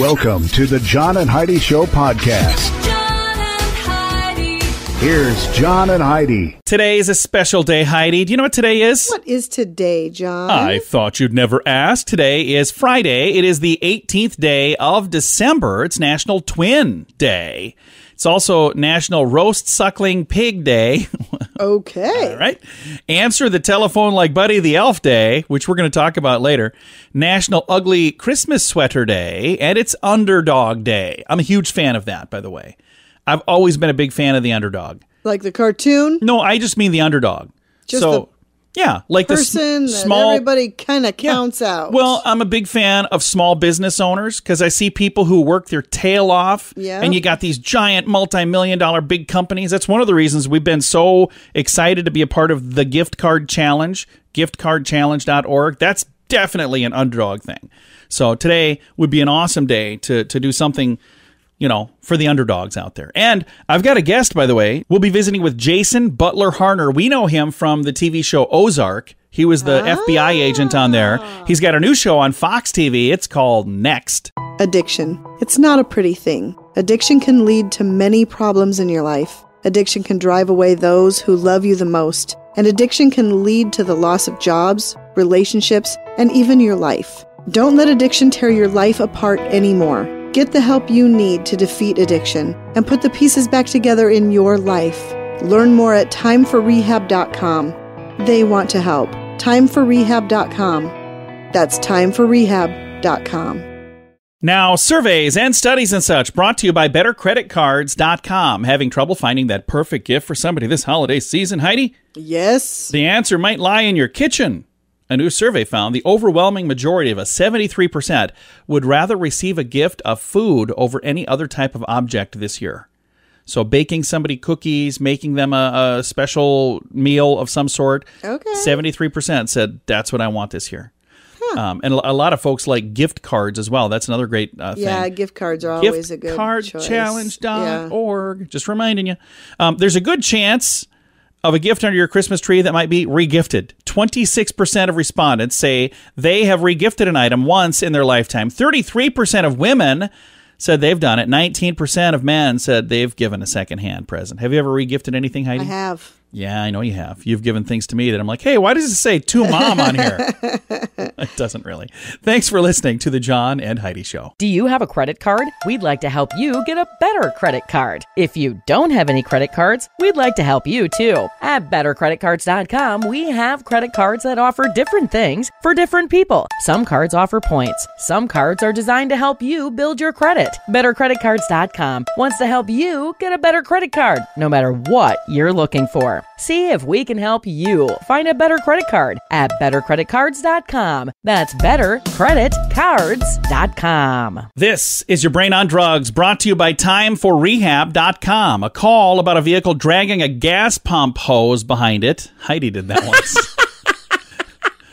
Welcome to the John and Heidi Show podcast. John and Heidi. Here's John and Heidi. Today is a special day, Heidi. Do you know what today is? What is today, John? I thought you'd never ask. Today is Friday. It is the 18th day of December. It's National Twin Day. It's also National Roast Suckling Pig Day. Okay. All right. Answer the telephone like Buddy the Elf Day, which we're going to talk about later. National Ugly Christmas Sweater Day, and it's Underdog Day. I'm a huge fan of that, by the way. I've always been a big fan of the underdog. Like the cartoon No, I just mean the underdog. Just so, yeah, like the person that small everybody kind of Yeah. counts out. Well, I'm a big fan of small business owners because I see people who work their tail off. Yeah. And you got these giant multi million dollar big companies. That's one of the reasons we've been so excited to be a part of the gift card challenge, giftcardchallenge.org. That's definitely an underdog thing. So today would be an awesome day to, to do something you know, for the underdogs out there. And I've got a guest, by the way. We'll be visiting with Jason Butler Harner. We know him from the TV show Ozark. He was the ah. FBI agent on there. He's got a new show on Fox TV. It's called Next. addiction. It's not a pretty thing. Addiction can lead to many problems in your life. Addiction can drive away those who love you the most. And addiction can lead to the loss of jobs, relationships, and even your life. Don't let addiction tear your life apart anymore. Get the help you need to defeat addiction and put the pieces back together in your life. Learn more at timeforrehab.com. They want to help. Timeforrehab.com. That's timeforrehab.com. Now, surveys and studies and such brought to you by BetterCreditCards.com. Having trouble finding that perfect gift for somebody this holiday season, Heidi? Yes. The answer might lie in your kitchen. A new survey found the overwhelming majority of us, 73%, would rather receive a gift of food over any other type of object this year. So, baking somebody cookies, making them a, a special meal of some sort, Okay. 73% said that's what I want this year. Um, and a lot of folks like gift cards as well. That's another great uh, thing Yeah, gift cards are always a good choice. Yeah. giftcardchallenge.org. Just reminding you. Um, there's a good chance of a gift under your Christmas tree that might be regifted. 26% of respondents say they have regifted an item once in their lifetime. 33% of women said they've done it. 19% of men said they've given a secondhand present. Have you ever regifted anything, Heidi? I have. Yeah, I know you have. You've given things to me that I'm like, hey, why does it say to mom on here? it doesn't really. Thanks for listening to the John and Heidi Show. Do you have a credit card? We'd like to help you get a better credit card. If you don't have any credit cards, we'd like to help you too. At bettercreditcards.com, we have credit cards that offer different things for different people. Some cards offer points. Some cards are designed to help you build your credit. Bettercreditcards.com wants to help you get a better credit card, no matter what you're looking for. See if we can help you find a better credit card at bettercreditcards.com. That's bettercreditcards.com. This is your Brain on Drugs brought to you by TimeForRehab.com. A call about a vehicle dragging a gas pump hose behind it. Heidi did that once.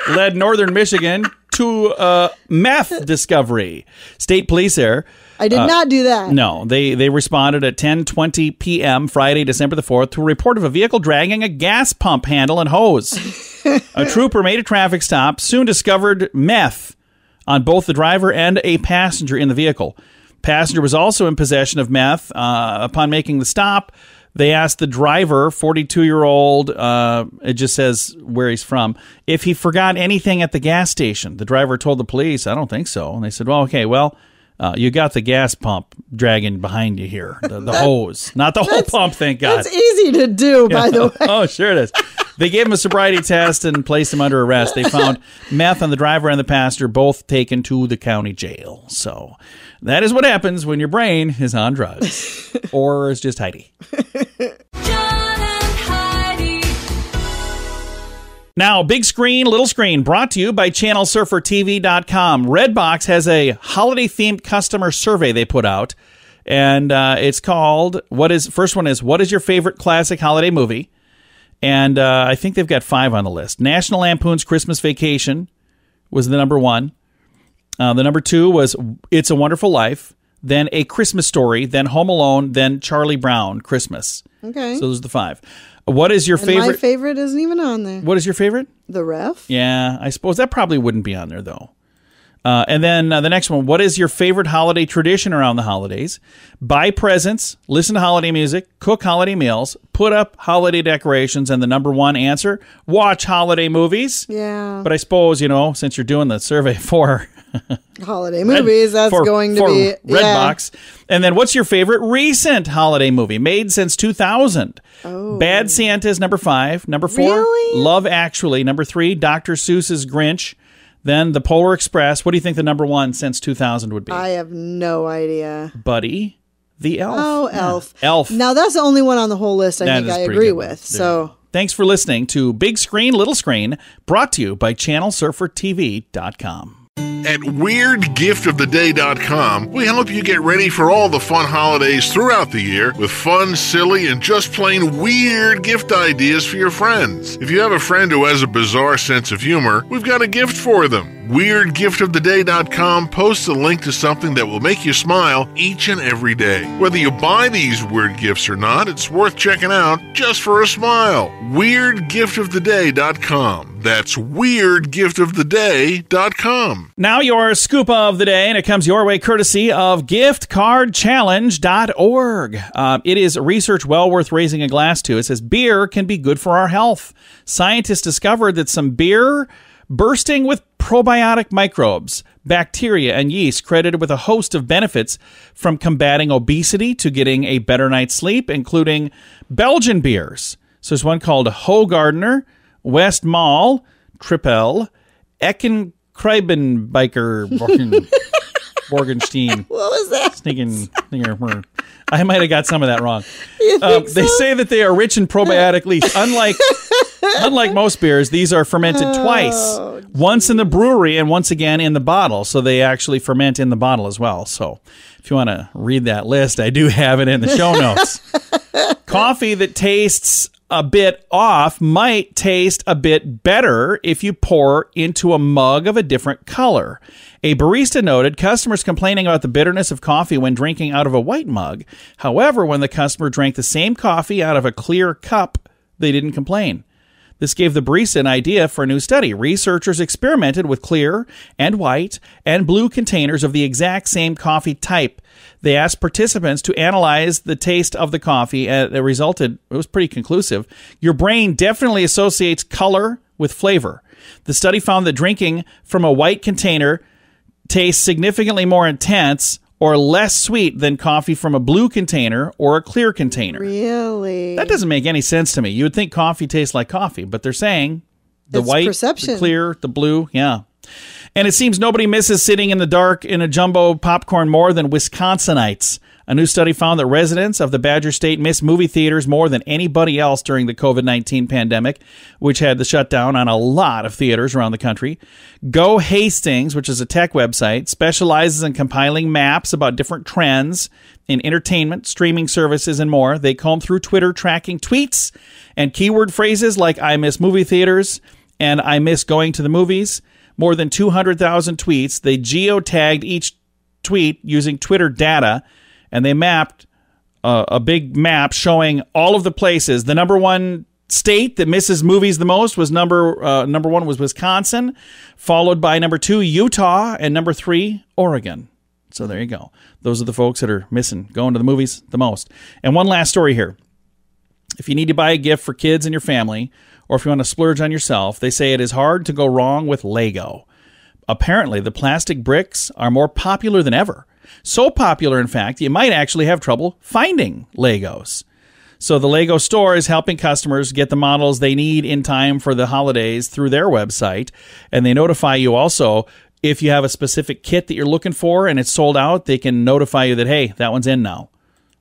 Led northern Michigan to uh, meth discovery. State police there I did not do that. Uh, No, they they responded at 10:20 p.m. Friday, December the 4th to a report of a vehicle dragging a gas pump handle and hose. a trooper made a traffic stop, soon discovered meth on both the driver and a passenger in the vehicle. Passenger was also in possession of meth. Uh, upon making the stop, they asked the driver, 42 year old, uh, it just says where he's from, if he forgot anything at the gas station. The driver told the police, I don't think so. And they said, well, okay, well, uh, you got the gas pump dragging behind you here, the, the hose, not the whole pump, thank God. That's easy to do, by the way. oh, sure it is. They gave him a sobriety test and placed him under arrest. They found meth on the driver and the pastor, both taken to the county jail. So that is what happens when your brain is on drugs, or is just Heidi. Now, big screen, little screen, brought to you by ChannelSurferTV.com. Redbox has a holiday themed customer survey they put out, and uh, it's called "What is?" First one is "What is your favorite classic holiday movie?" And uh, I think they've got five on the list. National Lampoon's Christmas Vacation was the number one. Uh, the number two was It's a Wonderful Life. Then A Christmas Story. Then Home Alone. Then Charlie Brown Christmas. Okay. So those are the five. What is your and my favorite? favorite isn't even on there. what is your favorite? The ref. Yeah, I suppose that probably wouldn't be on there though. Uh, and then uh, the next one, what is your favorite holiday tradition around the holidays? Buy presents, listen to holiday music, cook holiday meals, put up holiday decorations, and the number one answer, watch holiday movies. Yeah. But I suppose, you know, since you're doing the survey for Holiday movies, that's for- going to be. yeah. Redbox. And then what's your favorite recent holiday movie made since 2000? Oh. Bad Santa is number five. Number four, Really? Love Actually. Number three, Dr. Seuss's Grinch. Then The Polar Express. What do you think the number one since 2000 would be? I have no idea. Buddy the Elf. Oh, Yeah. Elf. Elf. Now, that's the only one on the whole list I That think I agree with. There So. Thanks for listening to Big Screen, Little Screen, brought to you by ChannelSurferTV.com. At WeirdGiftOfTheDay.com, we help you get ready for all the fun holidays throughout the year with fun, silly, and just plain weird gift ideas for your friends. If you have a friend who has a bizarre sense of humor, we've got a gift for them. WeirdGiftOfTheDay.com posts a link to something that will make you smile each and every day. Whether you buy these weird gifts or not, it's worth checking out just for a smile. WeirdGiftOfTheDay.com. That's WeirdGiftOfTheDay.com. Now your scoop of the day, and it comes your way courtesy of giftcardchallenge.org. Uh, it is research well worth raising a glass to. It says beer can be good for our health. Scientists discovered that some beer bursting with probiotic microbes, bacteria, and yeast credited with a host of benefits from combating obesity to getting a better night's sleep, including Belgian beers. So there's one called Hogardener, West Mall, Trippel, Ecken Kreibenbiker, Borgen, Borgenstein. What was that? Sneaking, sneaker- I might have got some of that wrong. Um, They say that they are rich in probiotic. Unlike unlike most beers, these are fermented twice. Once in the brewery and once again in the bottle. So they actually ferment in the bottle as well. So if you want to read that list, I do have it in the show notes. Coffee that tastes a bit off might taste a bit better if you pour into a mug of a different color. A barista noted customers complaining about the bitterness of coffee when drinking out of a white mug. However, when the customer drank the same coffee out of a clear cup, they didn't complain. This gave the barista an idea for a new study. Researchers experimented with clear and white and blue containers of the exact same coffee type. They asked participants to analyze the taste of the coffee, uh, and it resulted, it was pretty conclusive. Your brain definitely associates color with flavor. The study found that drinking from a white container tastes significantly more intense or less sweet than coffee from a blue container or a clear container. Really? That doesn't make any sense to me. You would think coffee tastes like coffee, but they're saying the It's white, perception. the clear, the blue, yeah. And it seems nobody misses sitting in the dark in a jumbo popcorn more than Wisconsinites. A new study found that residents of the Badger State miss movie theaters more than anybody else during the COVID 19 pandemic, which had the shutdown on a lot of theaters around the country. Go Hastings, which is a tech website, specializes in compiling maps about different trends in entertainment, streaming services, and more. They comb through Twitter tracking tweets and keyword phrases like I miss movie theaters and I miss going to the movies. More than 200,000 tweets. They geotagged each tweet using Twitter data and they mapped uh, a big map showing all of the places. The number one state that misses movies the most was number uh, number one was Wisconsin, followed by number two Utah, and number three Oregon. So there you go. Those are the folks that are missing going to the movies the most. And one last story here. If you need to buy a gift for kids and your family, or if you want to splurge on yourself, they say it is hard to go wrong with Lego. Apparently, the plastic bricks are more popular than ever. So popular, in fact, you might actually have trouble finding Legos. So the Lego store is helping customers get the models they need in time for the holidays through their website. And they notify you also if you have a specific kit that you're looking for and it's sold out, they can notify you that, hey, that one's in now.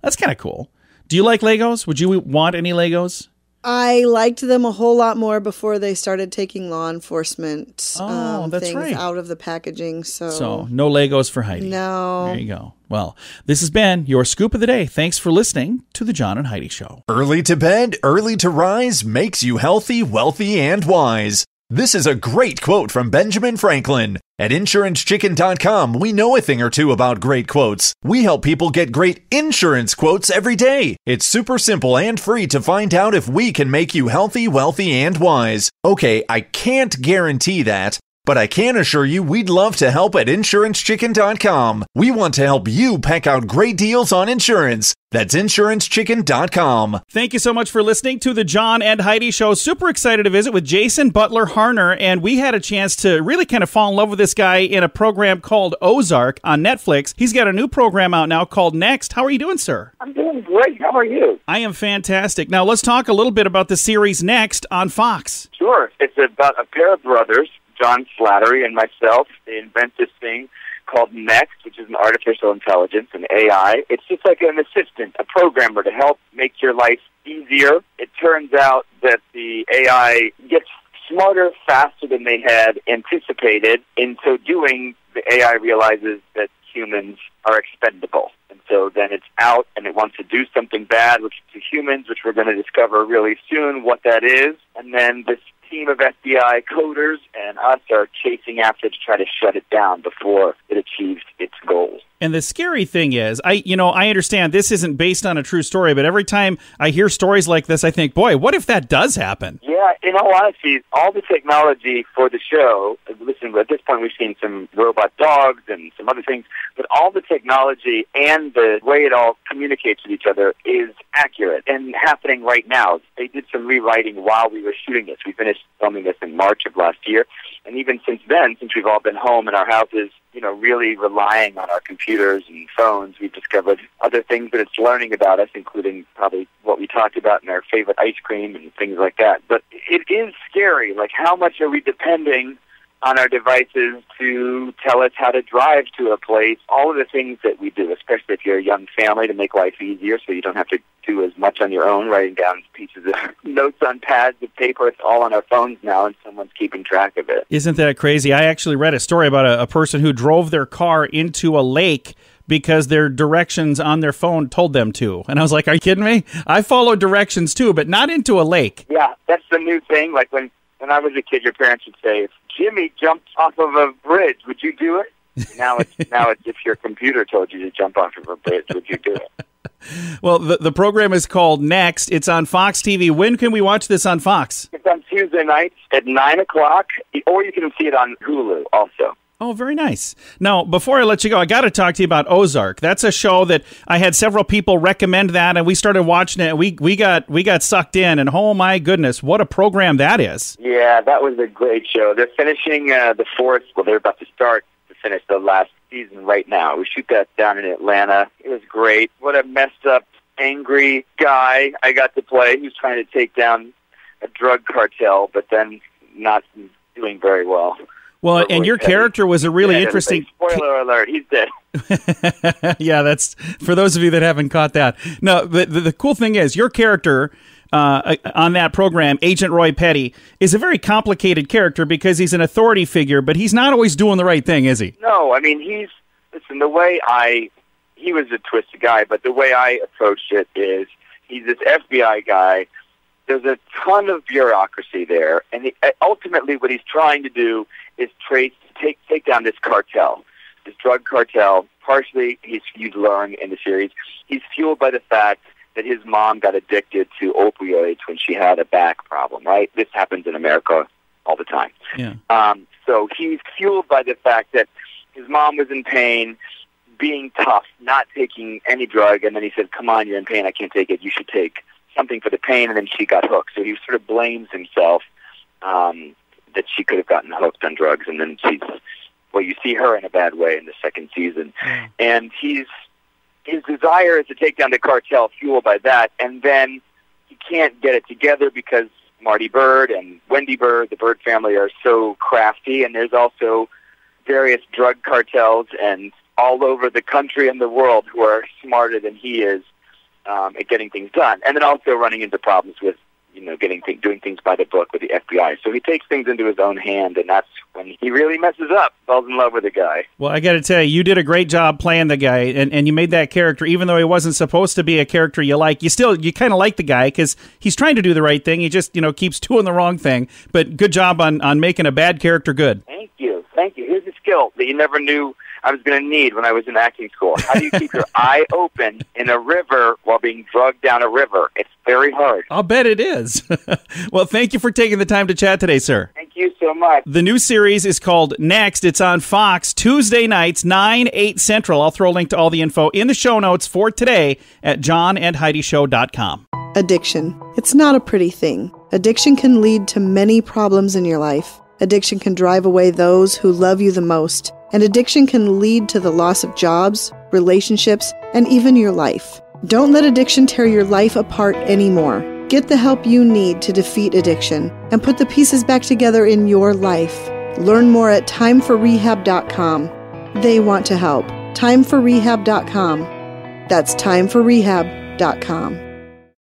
That's kind of cool. Do you like Legos? Would you want any Legos? I liked them a whole lot more before they started taking law enforcement Oh, um, things right. out of the packaging. So, So, no Legos for Heidi. no. There you go. Well, this has been your scoop of the day. Thanks for listening to the John and Heidi Show. Early to bed, early to rise makes you healthy, wealthy, and wise. This is a great quote from Benjamin Franklin. At InsuranceChicken.com, we know a thing or two about great quotes. We help people get great insurance quotes every day. It's super simple and free to find out if we can make you healthy, wealthy, and wise. Okay, I can't guarantee that, but but I can assure you we'd love to help at InsuranceChicken.com. We want to help you pack out great deals on insurance. That's InsuranceChicken.com. Thank you so much for listening to the John and Heidi Show. Super excited to visit with Jason Butler Harner, and we had a chance to really kind of fall in love with this guy in a program called Ozark on Netflix. He's got a new program out now called Next. How are you doing, sir? I'm doing great. How are you? I am fantastic. Now let's talk a little bit about the series Next on Fox. Sure. It's about a pair of brothers, John Slattery and myself. They invent this thing called Next, which is an artificial intelligence, an AI. It's just like an assistant, a programmer to help make your life easier. It turns out that the AI gets smarter faster than they had anticipated. In so doing, the AI realizes that humans are expendable. And so then it's out and it wants to do something bad, which to humans, which we're going to discover really soon what that is. And then this team of FBI coders and us are chasing after to try to shut it down before it achieves its goals. And the scary thing is, I you know, I understand this isn't based on a true story, but every time I hear stories like this, I think, boy, what if that does happen? Yeah, in all honesty, all the technology for the show, listen, at this point we've seen some robot dogs and some other things, but all the technology and the way it all communicates with each other is accurate and happening right now. They did some rewriting while we were shooting this. We finished filming this in March of last year, and even since then, since we've all been home in our houses, you know, really relying on our computers and phones, we've discovered other things that it's learning about us, including probably what we talked about in our favorite ice cream and things like that. But it is scary. Like, how much are we depending on our devices to tell us how to drive to a place? All of the things that we do, especially if you're a young family, to make life easier so you don't have to do as much on your own, writing down pieces of notes on pads of paper. It's all on our phones now, and someone's keeping track of it. Isn't that crazy? I actually read a story about a, a person who drove their car into a lake because their directions on their phone told them to. And I was like, are you kidding me? I follow directions too, but not into a lake. Yeah, that's the new thing. Like when when I was a kid, your parents would say, "If Jimmy jumped off of a bridge, would you do it?" Now it's now it's if your computer told you to jump off of a bridge, would you do it? Well, the, the program is called Next. It's on Fox TV. When can we watch this on Fox? It's on Tuesday nights at nine o'clock, or you can see it on Hulu also. Oh, very nice. Now, before I let you go, I got to talk to you about Ozark. That's a show that I had several people recommend that, and we started watching it. And we we got we got sucked in, and oh my goodness, what a program that is! Yeah, that was a great show. They're finishing uh, the fourth. Well, they're about to start to finish the last season right now. We shoot that down in Atlanta. It was great. What a messed up, angry guy I got to play. Was trying to take down a drug cartel, but then not doing very well. Well, and your character was a really Yeah, interesting. Spoiler alert: He's dead. yeah, that's for those of you that haven't caught that. No, the, the, the cool thing is your character uh, on that program, Agent Roy Petty, is a very complicated character because he's an authority figure, but he's not always doing the right thing, is he? No, I mean he's listen. The way I he was a twisted guy, but the way I approached it is he's this FBI guy. There's a ton of bureaucracy there, and he, ultimately, what he's trying to do is trace take take down this cartel, this drug cartel. Partially, he's you'd learn in the series, he's fueled by the fact that his mom got addicted to opioids when she had a back problem. Right, this happens in America all the time. Yeah. Um, so he's fueled by the fact that his mom was in pain, being tough, not taking any drug, and then he said, "Come on, you're in pain. I can't take it. You should take something for the pain." And then she got hooked. So he sort of blames himself um, that she could have gotten hooked on drugs, and then she's well, you see her in a bad way in the second season, and he's his desire is to take down the cartel, fueled by that, and then he can't get it together because Marty Byrde and Wendy Byrde, the Byrde family, are so crafty, and there's also various drug cartels and all over the country and the world who are smarter than he is um, at getting things done, and then also running into problems with you know getting th- doing things by the book with the FBI. So he takes things into his own hand, and that's when he really messes up, falls in love with the guy. Well, I got to tell you, you did a great job playing the guy, and, and you made that character, even though he wasn't supposed to be a character you like. You still, you kind of like the guy because he's trying to do the right thing. He just, you know, keeps doing the wrong thing. But good job on on making a bad character good. Thank you. Thank you. Here's a skill that you never knew I was going to need when I was in acting school. How do you keep your eye open in a river while being drugged down a river? It's very hard. I'll bet it is. well, thank you for taking the time to chat today, sir. Thank you so much. The new series is called Next. It's on Fox Tuesday nights, 9, 8 Central. I'll throw a link to all the info in the show notes for today at johnandheidishow.com. Addiction. It's not a pretty thing. Addiction can lead to many problems in your life. Addiction can drive away those who love you the most. And addiction can lead to the loss of jobs, relationships, and even your life. Don't let addiction tear your life apart anymore. Get the help you need to defeat addiction and put the pieces back together in your life. Learn more at timeforrehab.com. They want to help. Timeforrehab.com. That's timeforrehab.com.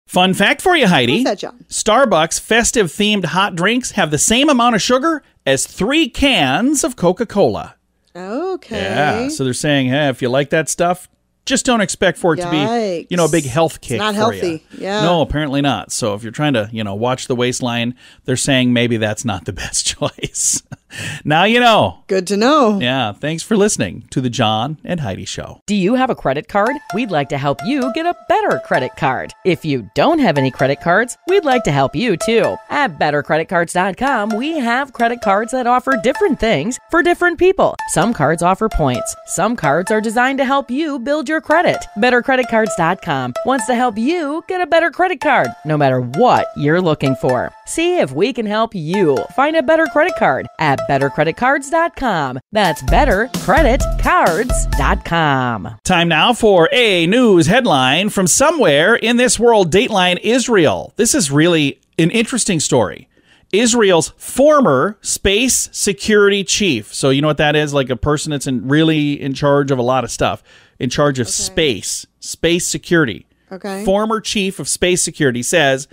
Fun fact for you, Heidi. What's that, John? Starbucks festive themed hot drinks have the same amount of sugar as three cans of Coca Cola. Okay. Yeah. So they're saying, hey, if you like that stuff, just don't expect for it to be, you know, a big health kick. not for you. healthy. Yeah. No, apparently not. So if you're trying to, you know, watch the waistline, they're saying maybe that's not the best choice. now you know. Good to know. Yeah. Thanks for listening to the John and Heidi Show. Do you have a credit card? We'd like to help you get a better credit card. If you don't have any credit cards, we'd like to help you too. At bettercreditcards.com, we have credit cards that offer different things for different people. Some cards offer points. Some cards are designed to help you build your credit. Bettercreditcards.com wants to help you get a better credit card, no matter what you're looking for. See if we can help you find a better credit card at bettercreditcards.com. That's bettercreditcards.com. Time now for a news headline from somewhere in this world, Dateline Israel. This is really an interesting story. Israel's former space security chief. So you know what that is? Like a person that's in really in charge of a lot of stuff, in charge of space, space security. Okay. Former chief of space security says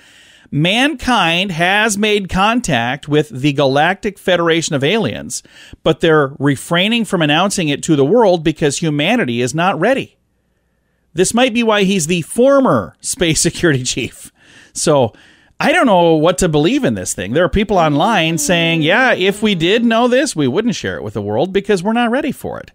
mankind has made contact with the Galactic Federation of Aliens, but they're refraining from announcing it to the world because humanity is not ready. This might be why he's the former space security chief. So I don't know what to believe in this thing. There are people online saying, yeah, if we did know this, we wouldn't share it with the world because we're not ready for it.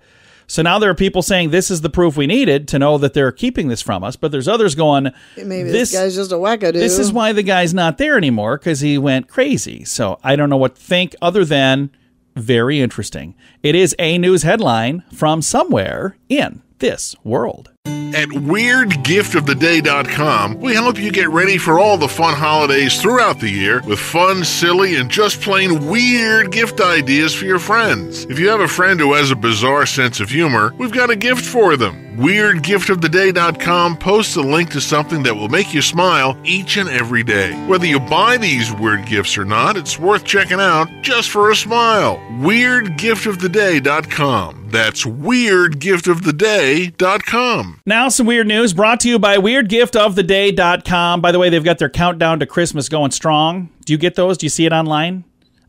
So now there are people saying this is the proof we needed to know that they're keeping this from us, but there's others going, Maybe this, guy's just a wackadoo. this is why the guy's not there anymore because he went crazy. So I don't know what to think other than very interesting. It is a news headline from somewhere in this world. At WeirdGiftOfTheDay.com, we help you get ready for all the fun holidays throughout the year with fun, silly, and just plain weird gift ideas for your friends. If you have a friend who has a bizarre sense of humor, we've got a gift for them. WeirdGiftOfTheDay.com posts a link to something that will make you smile each and every day. Whether you buy these weird gifts or not, it's worth checking out just for a smile. WeirdGiftOfTheDay.com. That's WeirdGiftOfTheDay.com. Now, some weird news brought to you by WeirdGiftOfTheDay.com. By the way, they've got their countdown to Christmas going strong. Do you get those? Do you see it online?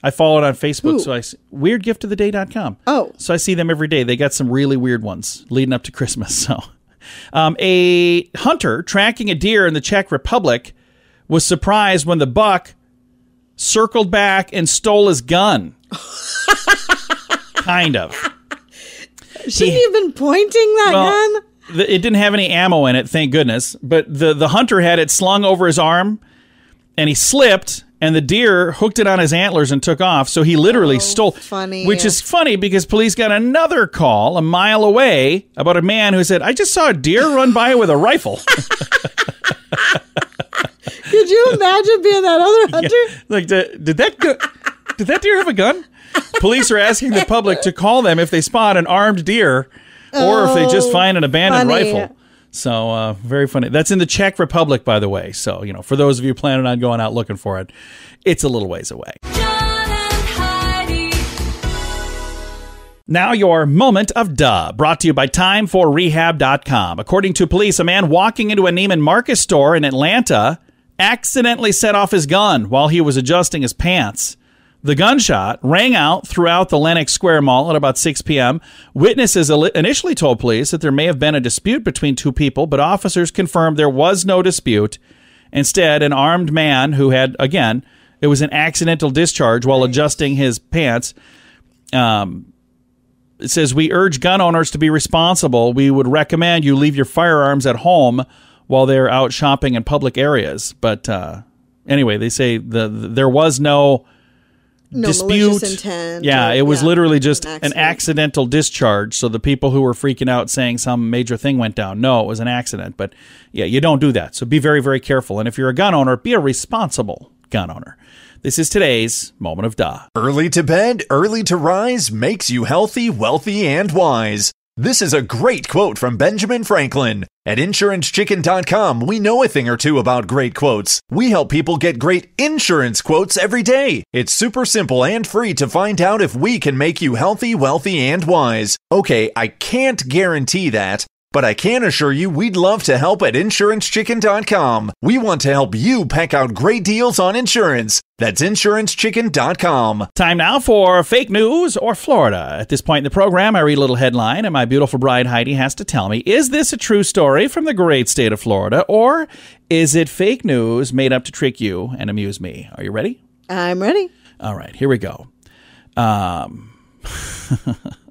I follow it on Facebook, Who? so I see WeirdGiftOfTheDay.com. Oh. So I see them every day. They got some really weird ones leading up to Christmas. So, um, a hunter tracking a deer in the Czech Republic was surprised when the buck circled back and stole his gun. kind of. Shouldn't you have been pointing that Well, gun? The, it didn't have any ammo in it, thank goodness. But the the hunter had it slung over his arm, and he slipped, and the deer hooked it on his antlers and took off. So he literally oh, stole. funny. Which is funny because police got another call a mile away about a man who said, "I just saw a deer run by with a rifle." Could you imagine being that other hunter? like, did, did that go- did that deer have a gun? Police are asking the public to call them if they spot an armed deer, or if they just Oh, find an abandoned funny. rifle. So uh, very funny. That's in the Czech Republic, by the way. So you know, for those of you planning on going out looking for it, it's a little ways away. John and Heidi. Now, your moment of duh, brought to you by TimeForRehab.com. According to police, a man walking into a Neiman Marcus store in Atlanta accidentally set off his gun while he was adjusting his pants. The gunshot rang out throughout the Lenox Square Mall at about 6 p.m. Witnesses initially told police that there may have been a dispute between two people, but officers confirmed there was no dispute. Instead, an armed man who had, again, it was an accidental discharge while adjusting his pants. Um, it says we urge gun owners to be responsible. We would recommend you leave your firearms at home while they're out shopping in public areas. But uh, anyway, they say the, there was no No dispute. intent yeah, or- it was yeah, literally just an an accidental discharge. So the people who were freaking out saying some major thing went down, no, it was an accident. But yeah, you don't do that. So be very, very careful. And if you're a gun owner, be a responsible gun owner. This is today's moment of da. Early to bed, early to rise makes you healthy, wealthy, and wise. This is a great quote from Benjamin Franklin. At InsuranceChicken.com, we know a thing or two about great quotes. We help people get great insurance quotes every day. It's super simple and free to find out if we can make you healthy, wealthy, and wise. Okay, I can't guarantee that. But I can assure you we'd love to help at InsuranceChicken.com. We want to help you pack out great deals on insurance. That's InsuranceChicken.com. Time now for fake news or Florida. At this point in the program, I read a little headline, and my beautiful bride Heidi has to tell me is this a true story from the great state of Florida, or is it fake news made up to trick you and amuse me? Are you ready? I'm ready. All right, here we go. Um,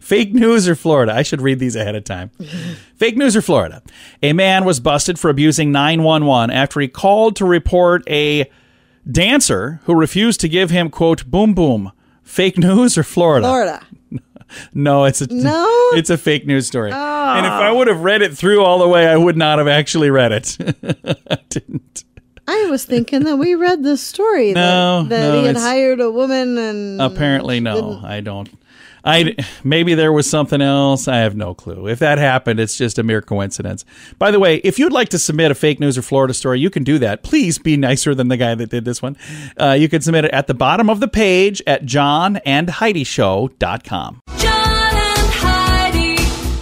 fake news or Florida? I should read these ahead of time. fake news or Florida? A man was busted for abusing 911 after he called to report a dancer who refused to give him, quote, boom boom. Fake news or Florida? Florida. No, it's a No? it's a fake news story. Ah. And if I would have read it through all the way, I would not have actually read it. I didn't. I was thinking that we read this story No, that, that no, he had hired a woman and Apparently, no, didn't- I don't. I maybe there was something else. I have no clue. If that happened, it's just a mere coincidence. By the way, if you'd like to submit a fake news or Florida story, you can do that. Please be nicer than the guy that did this one. Uh, you can submit it at the bottom of the page at johnandheidishow.com. John.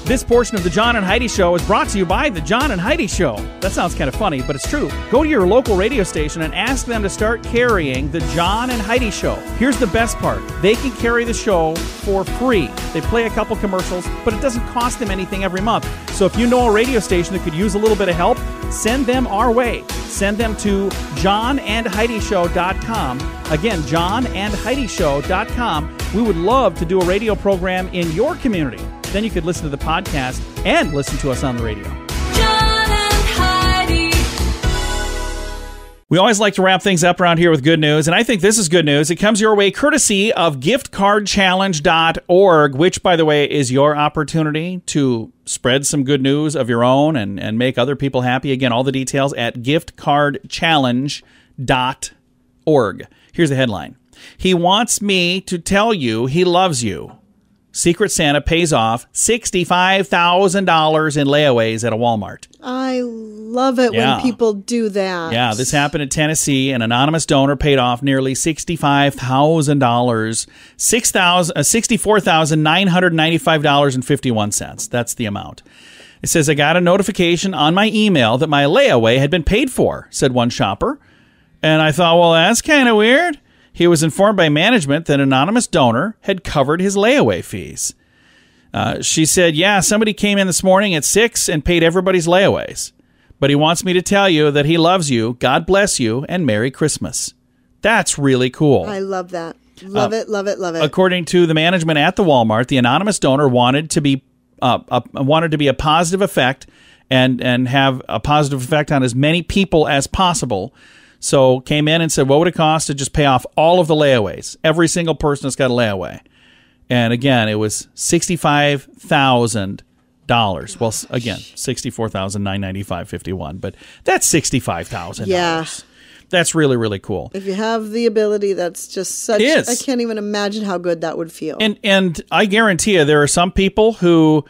This portion of the John and Heidi Show is brought to you by the John and Heidi Show. That sounds kind of funny, but it's true. Go to your local radio station and ask them to start carrying the John and Heidi Show. Here's the best part they can carry the show for free. They play a couple commercials, but it doesn't cost them anything every month. So if you know a radio station that could use a little bit of help, send them our way. Send them to johnandheidishow.com. Again, johnandheidishow.com. We would love to do a radio program in your community. Then you could listen to the podcast and listen to us on the radio. John and Heidi. We always like to wrap things up around here with good news, and I think this is good news. It comes your way courtesy of giftcardchallenge.org, which, by the way, is your opportunity to spread some good news of your own and, and make other people happy. Again, all the details at giftcardchallenge.org. Here's the headline He wants me to tell you he loves you. Secret Santa pays off $65,000 in layaways at a Walmart. I love it Yeah. when people do that. Yeah, this happened in Tennessee. An anonymous donor paid off nearly sixty-five thousand dollars, six thousand, uh, sixty-four thousand nine hundred ninety-five dollars and fifty-one cents. That's the amount. It says I got a notification on my email that my layaway had been paid for. Said one shopper, and I thought, well, that's kind of weird. He was informed by management that an anonymous donor had covered his layaway fees. Uh, she said, Yeah, somebody came in this morning at six and paid everybody's layaways. But he wants me to tell you that he loves you, God bless you, and Merry Christmas. That's really cool. I love that. Love it, love it, love it. According to the management at the Walmart, the anonymous donor wanted to be uh, uh, wanted to be a positive effect and and have a positive effect on as many people as possible. So came in and said, "What would it cost to just pay off all of the layaways? Every single person that's got a layaway." And again, it was sixty-five thousand dollars. Well, again, sixty-four thousand nine ninety-five fifty-one. But that's sixty-five thousand. Yeah. that's really really cool. if you have the ability, that's just such. I can't even imagine how good that would feel. And and I guarantee you, there are some people who,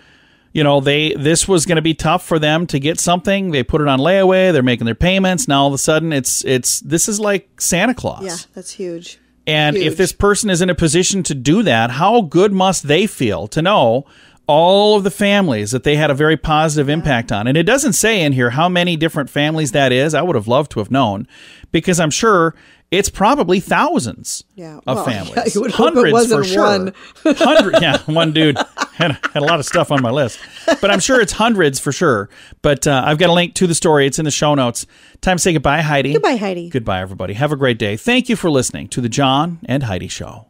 you know, they this was going to be tough for them to get something. They put it on layaway. They're making their payments. Now all of a sudden, it's it's this is like Santa Claus. yeah, that's huge. And if this person is in a position to do that, how good must they feel to know all of the families that they had a very positive impact on? And it doesn't say in here how many different families that is. I would have loved to have known because I'm sure it's probably thousands Yeah. of Well, families. yeah, you would hope it Hundreds wasn't for sure. one. Hundred, yeah, one dude had, had a lot of stuff on my list, but I'm sure it's hundreds for sure. But uh, I've got a link to the story. It's in the show notes. Time to say goodbye, Heidi. Goodbye, Heidi. Goodbye, everybody. Have a great day. Thank you for listening to the John and Heidi Show.